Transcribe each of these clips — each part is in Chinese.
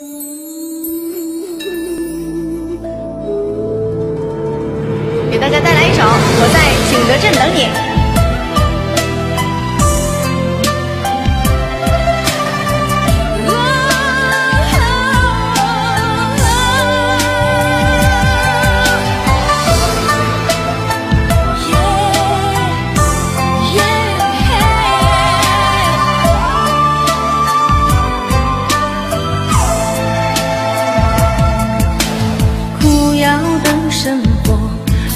给大家带来一首《我在景德镇等你》。生活，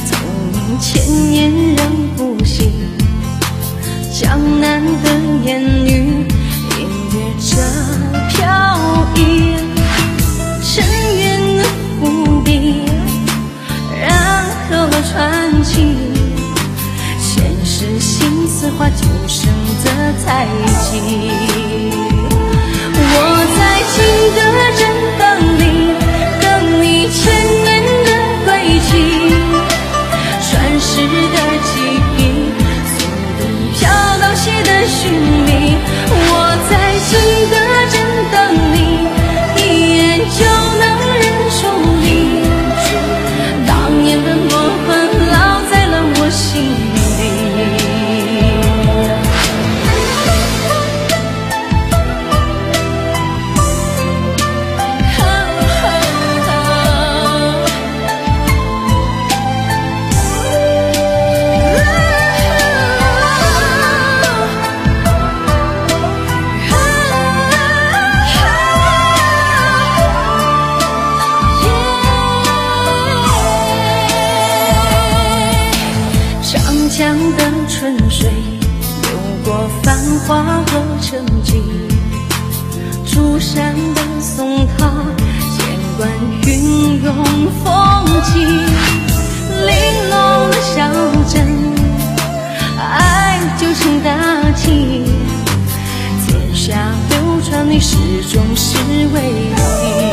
聪明千年仍不醒。江南的烟雨，隐约着飘逸。深渊的湖底，然后传奇。现实心思化今生的猜忌。江的春水流过繁华和沉寂，珠山的松涛见惯云涌风起，玲珑的小镇，爱就成大题，天下流传你始终是唯一。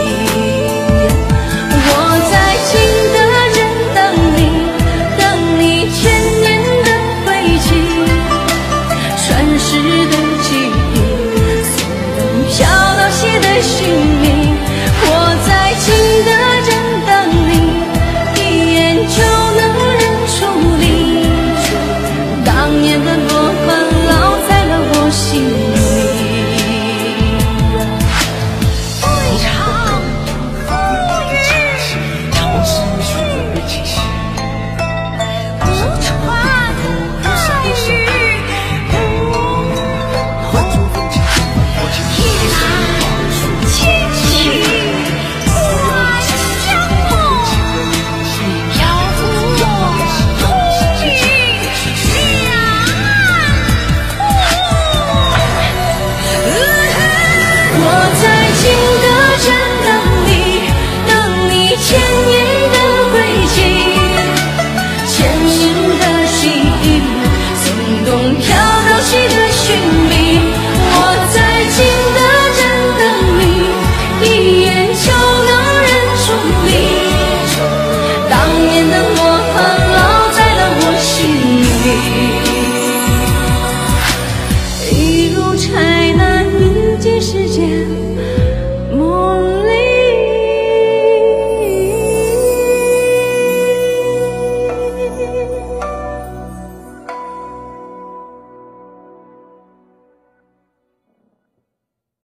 What's